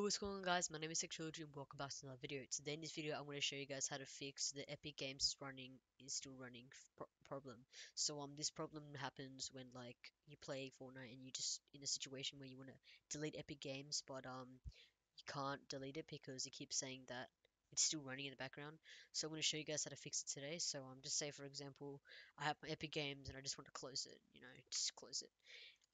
what's going on guys, my name is Tech Trilogy and welcome back to another video. Today in this video I'm going to show you guys how to fix the Epic Games running is still running pro problem. So um this problem happens when like you play Fortnite and you just in a situation where you want to delete Epic Games but um you can't delete it because it keeps saying that it's still running in the background. So I'm going to show you guys how to fix it today. So um just say for example I have my Epic Games and I just want to close it, you know, just close it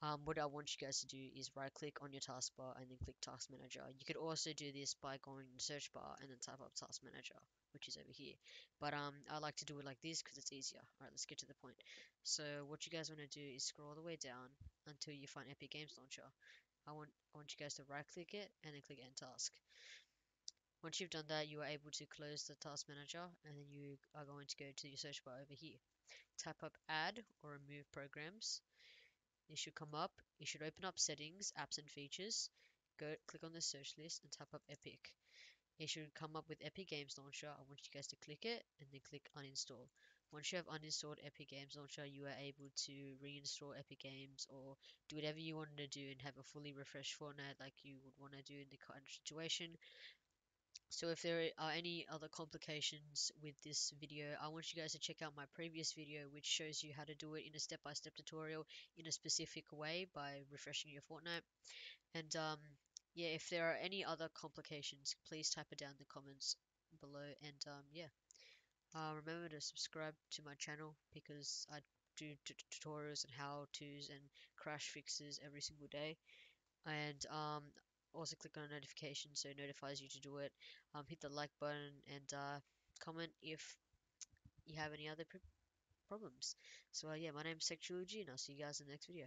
um, what I want you guys to do is right click on your taskbar and then click task manager. You could also do this by going to search bar and then type up task manager, which is over here. But um, I like to do it like this because it's easier. Alright, let's get to the point. So what you guys want to do is scroll all the way down until you find Epic Games Launcher. I want, I want you guys to right click it and then click end task. Once you've done that, you are able to close the task manager and then you are going to go to your search bar over here. Tap up add or remove programs it should come up. You should open up settings, apps and features. Go click on the search list and type up Epic. It should come up with Epic Games Launcher. I want you guys to click it and then click uninstall. Once you have uninstalled Epic Games Launcher, you are able to reinstall Epic Games or do whatever you wanted to do and have a fully refreshed Fortnite like you would want to do in the current situation. So if there are any other complications with this video, I want you guys to check out my previous video which shows you how to do it in a step-by-step -step tutorial in a specific way by refreshing your Fortnite. And um, yeah, if there are any other complications, please type it down in the comments below. And um, yeah, uh, remember to subscribe to my channel because I do tutorials and how-tos and crash fixes every single day. And um, also click on notification so it notifies you to do it. Um, hit the like button and uh, comment if you have any other problems. So uh, yeah, my name is Tech Trilogy and I'll see you guys in the next video.